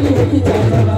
にできたから